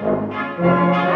Música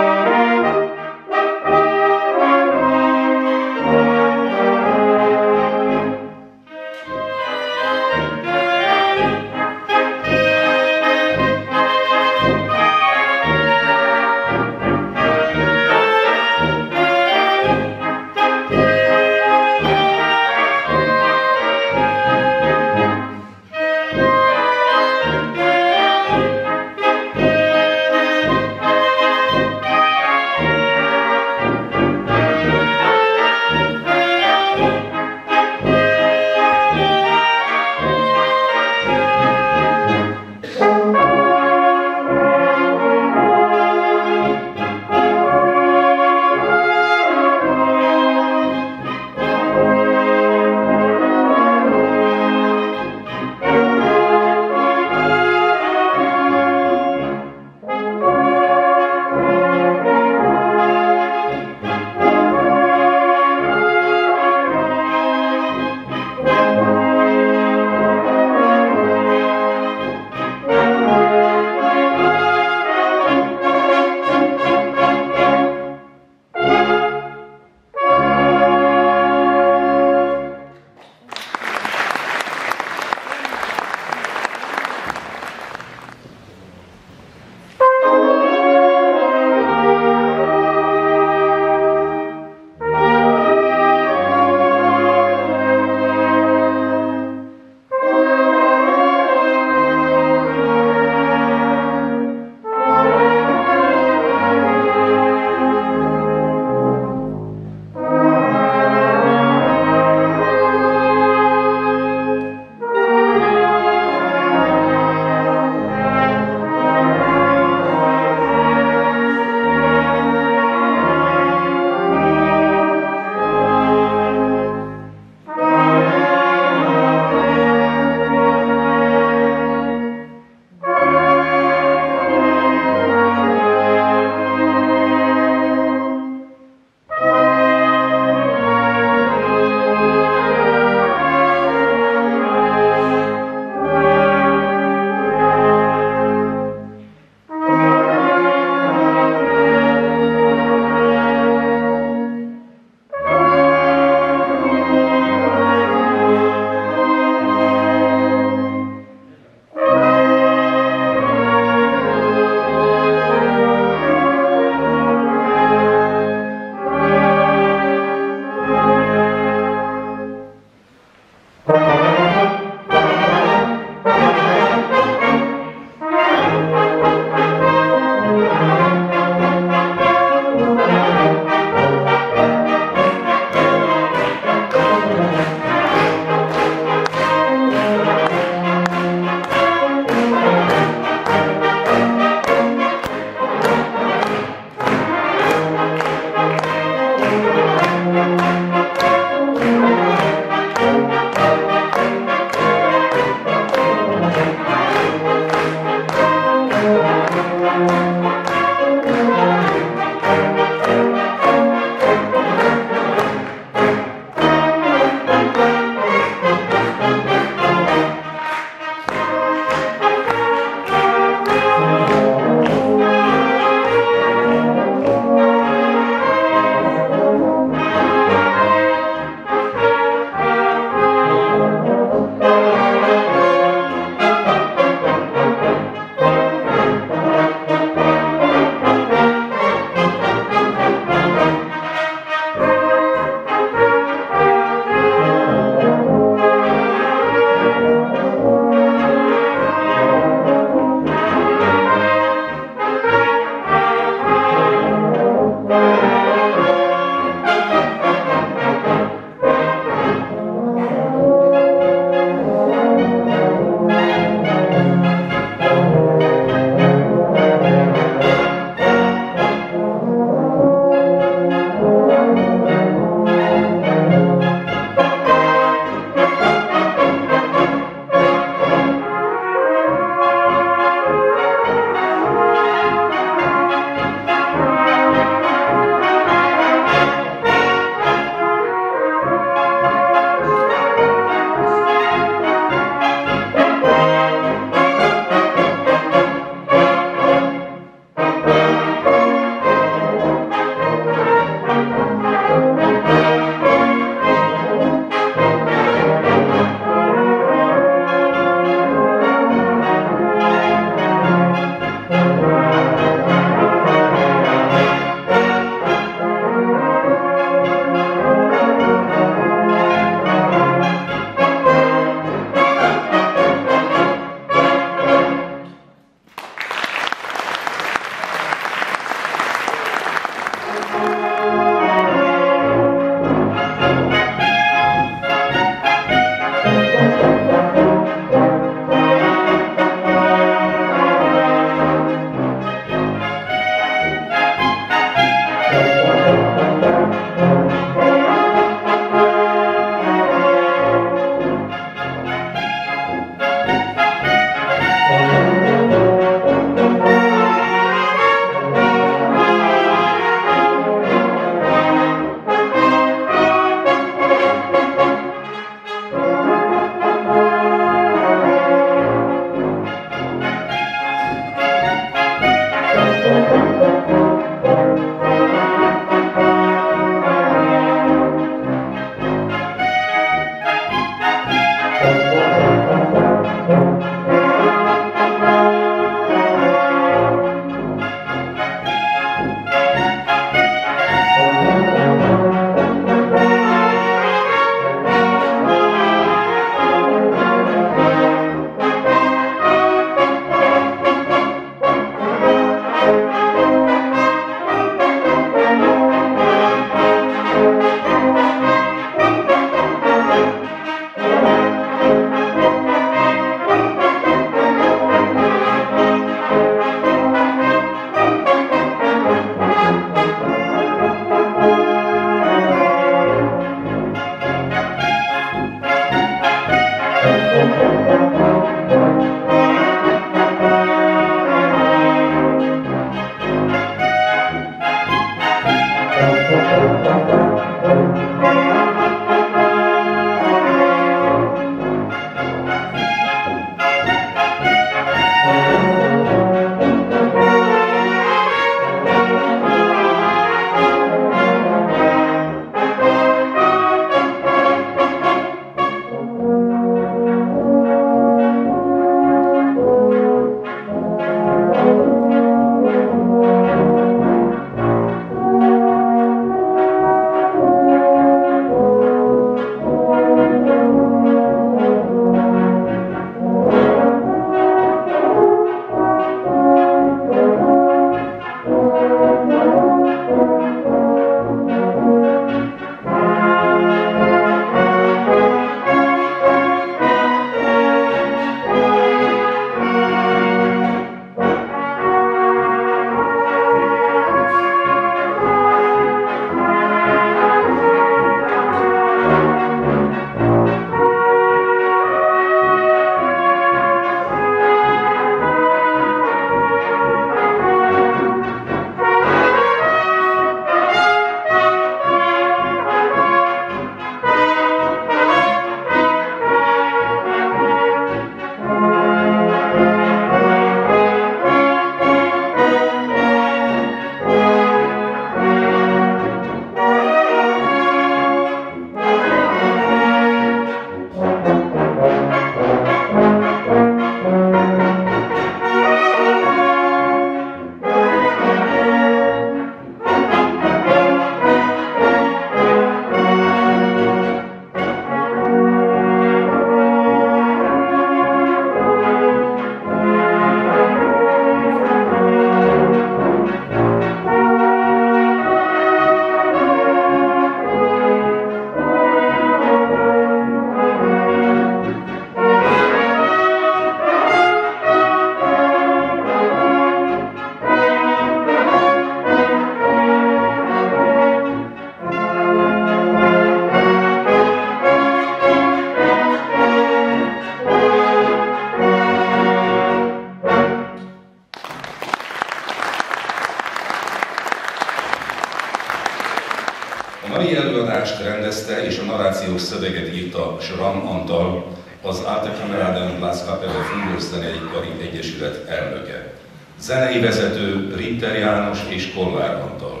inspirációs szöveget írta Sram Antal, az Alte Kameraden Blas Kapelle Fingőrzenei Kari Egyesület elnöke. Zenei vezető Ritter János és Kollár Antal.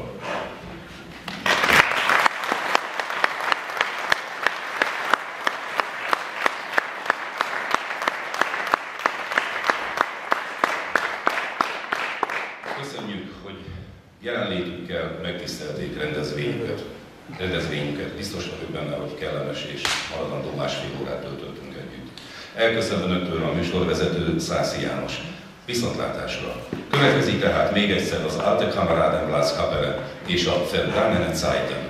die schon vergangene Zeiten